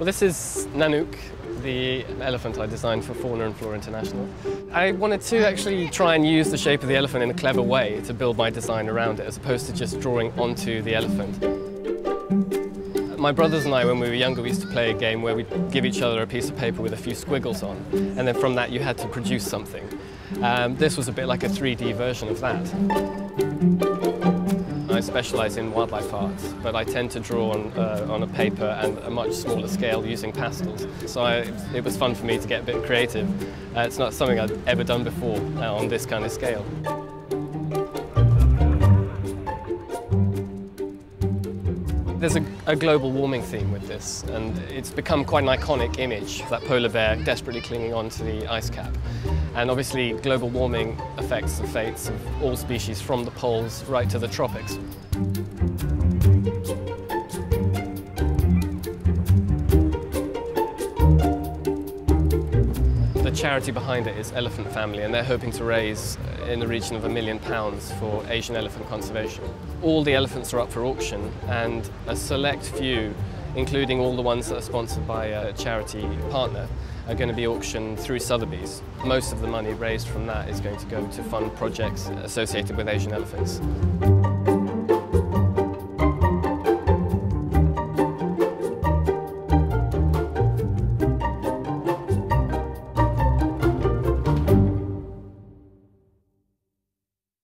Well, this is Nanook, the elephant I designed for Fauna and Flora International. I wanted to actually try and use the shape of the elephant in a clever way to build my design around it, as opposed to just drawing onto the elephant. My brothers and I, when we were younger, we used to play a game where we'd give each other a piece of paper with a few squiggles on, and then from that you had to produce something. Um, this was a bit like a 3D version of that. I specialise in wildlife art, but I tend to draw on, uh, on a paper and a much smaller scale using pastels. So I, it was fun for me to get a bit creative. Uh, it's not something I'd ever done before uh, on this kind of scale. There's a, a, global warming theme with this, and it's become quite an iconic image, that polar bear desperately clinging on to the ice cap. And obviously, global warming affects the fates of all species from the poles right to the tropics. The charity behind it is Elephant Family, and they're hoping to raise uh, in the region of a million pounds for Asian elephant conservation. All the elephants are up for auction, and a select few, including all the ones that are sponsored by a charity partner, are going to be auctioned through Sotheby's. Most of the money raised from that is going to go to fund projects associated with Asian elephants.